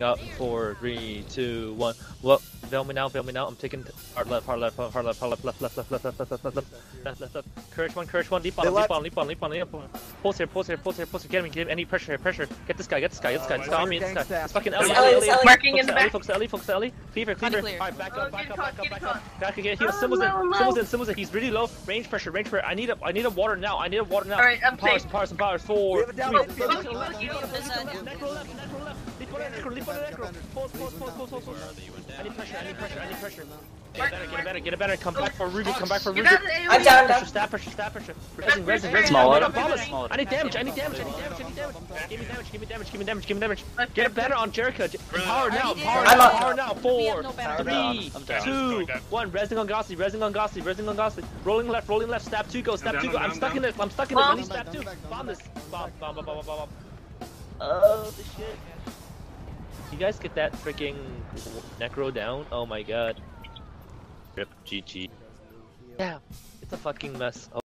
Up four, three, two, one. Well, veil me now, veil me now. I'm taking hard left, hard left, hard left, hard left, left, left, left, left, left, left, left, left, left, left, left, left. Courage one, courage one. They leap left. on, leap on, leap on, leap on. Pulse here, pulse here, pulse here, pulse here. Get him, get him. Any pressure here, pressure. Get this guy, get this guy, get this guy. Oh, this guy, stop me, this guy. It's fucking Ellie, Ellie, Ellie, Ellie. Marking Focus in the Ellie, back. focus Ellie, focus Ellie. Cleaver, cleaver. Alright, back Oh, up, back up, back up, back up. Back again. He was Oh, Symbols in, no, no. Symbols in, Symbols in. He's really low. Range pressure, range pressure. I need a, I need a water now. I need a water now. Alright, I'm Powers, safe. powers, powers. We Four, have down three, mid field. leap left, leap left, necro left, necro left. Leap on the necro, leap on the necro. Pulse, pulse, pulse, pulse, pulse, pulse. I need pressure, I need pressure, I need pressure. Get it better, get it better, get it better. Come back for Ruby, come back for You Ruby. got it, I'm down, Pressure, down. stab pressure, stab pressure. Resin, resin, resin. Smaller. I need damage, I need damage, I need damage, I need damage, I need damage. Give me damage, give me damage, give me damage, give me damage. Get it better on Jericho. Power now, power now, power now. We have Four, no banner. three, I'm down. two, one. Resing on Gossi, resing on Gossi, resing on Gossi. Rolling left, rolling left. Stab two, go. Stab two, go. I'm I'm stuck in this. I'm stuck in this. I need stab two. Bomb this. Bomb, bomb, bomb, bomb, bomb, bomb. Oh, the shit. You guys get that freaking necro down? Oh my god. GG. Yeah, it's a fucking mess.